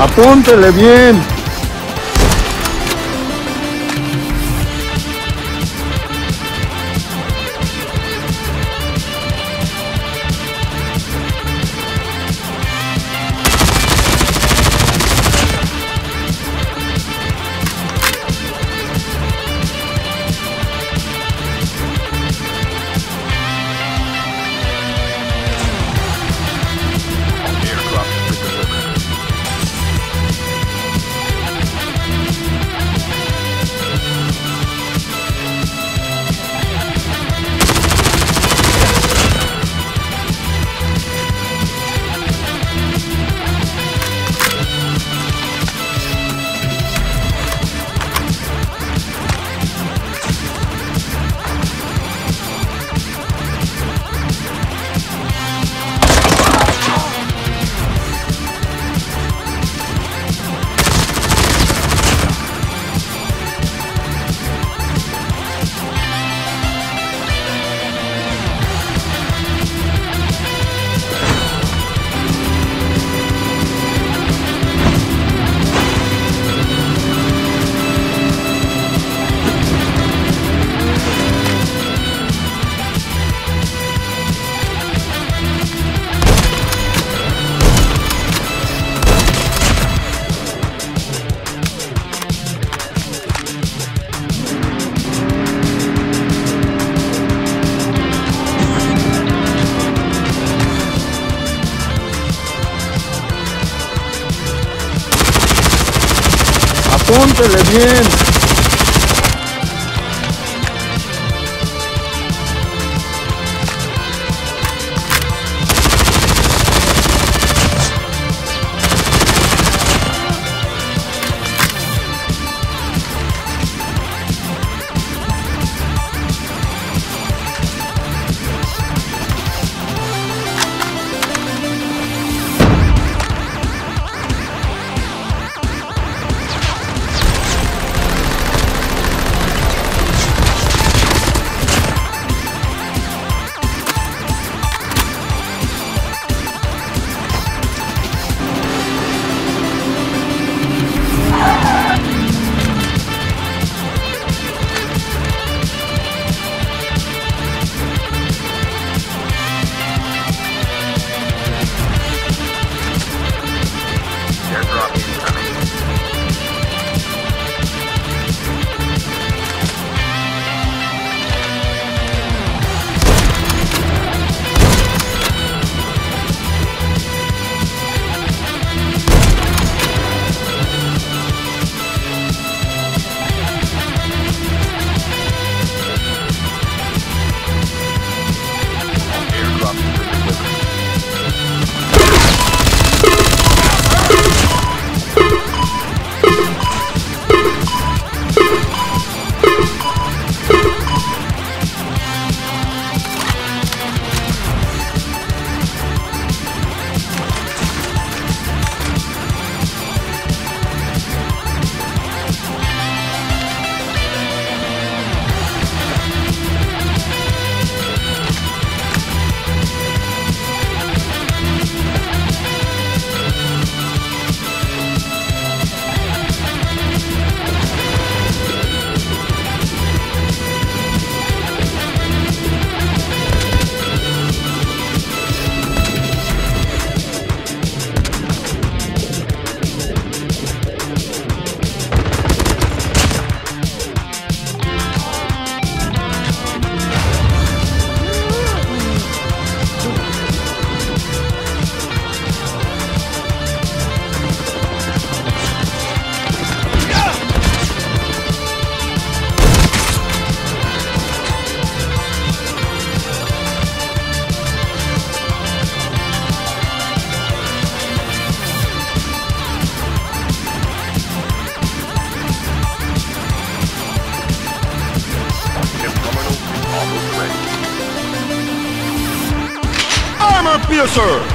Apúntele bien. Apúntele bien. Mercer.